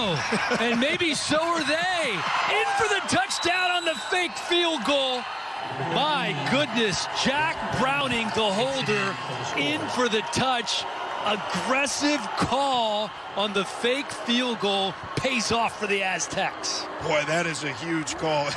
and maybe so are they. In for the touchdown on the fake field goal. My goodness, Jack Browning, the holder, in for the touch. Aggressive call on the fake field goal pays off for the Aztecs. Boy, that is a huge call.